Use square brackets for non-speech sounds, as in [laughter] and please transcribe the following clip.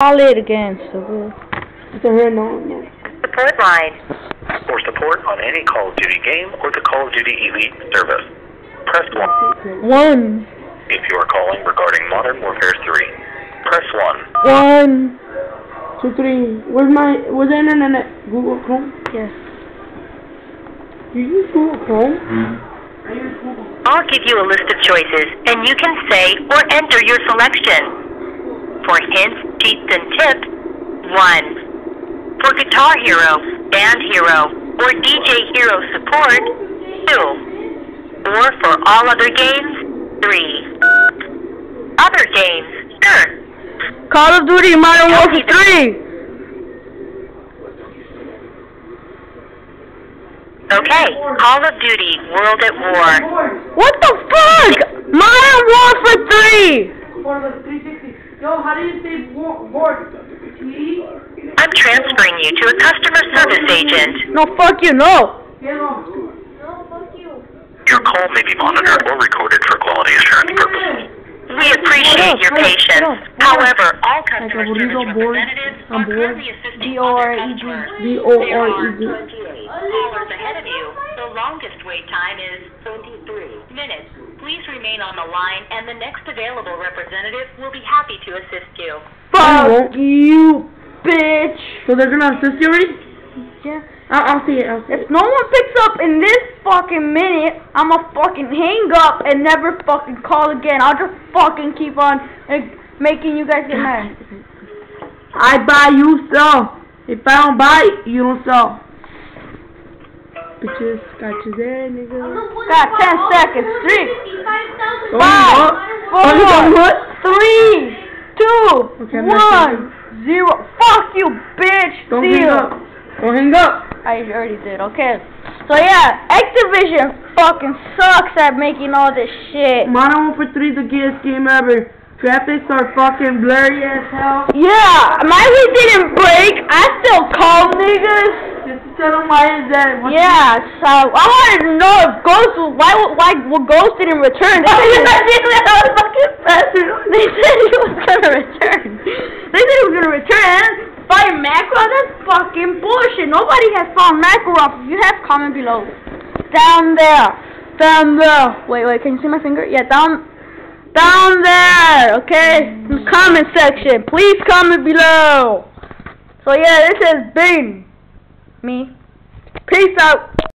Call it again, stupid. It's a here, no, no. Support line. For support on any Call of Duty game or the Call of Duty Elite service, press 1. One, If you are calling regarding Modern Warfare 3, press 1. one. Two, three. Where's my, where's the internet? Google Chrome? Yes. You use Google Chrome? I use Google. I'll give you a list of choices, and you can say or enter your selection. For hints, cheats, and tips, 1. For Guitar Hero, Band Hero, or DJ Hero support, 2. Or for all other games, 3. Other games, sure. Call of Duty Modern Warfare 3. Okay, Call of Duty World at War. What the fuck? Modern Warfare 3. For the 360. Yo, how do you say bo- board? T? I'm transferring you to a customer service agent. No, fuck you, no. Hello. Your call may be monitored or recorded for quality assurance purposes. We appreciate your patience. hold on, hold on. However, all customer Like a service representatives I'm are bored. currently assisting B-O-R-E-D. other customers. B-O-R-E-D. There are 28 callers ahead of you. The longest wait time is 23 minutes. Please remain on the line, and the next available representative will be happy to assist you. Fuck you, bitch. So they're gonna assist you already? Yeah. I'll, I'll see it, I'll see If it. no one picks up in this fucking minute, I'ma fucking hang up and never fucking call again. I'll just fucking keep on like, making you guys get mad. I buy, you sell. If I don't buy, you don't sell. Bitches, got you there, nigga. Got 10 seconds. Three, Oh, five, what? Oh, four, three, two, Okay, I'm not one, zero. Fuck you, bitch. Don't See hang ya. up. Don't hang up. I already did, okay. So yeah, Activision fucking sucks at making all this shit. Modern Warfare 3 is the gayest game ever. Graphics are fucking blurry as hell. Yeah, my head didn't break. I still call niggas. Just to tell them why is that. What Yeah, so I wanted to know if Ghost was why why well, Ghost didn't return. [laughs] They said, [laughs] I was fucking bastard. They said he was gonna return. They said he was gonna return. Fire Makarov, that's fucking bullshit. Nobody has found Makarov. If you have, comment below. Down there. Down there. Wait, wait, can you see my finger? Yeah, down down there, okay? In the comment section. Please comment below. So yeah, this has been me. Peace out.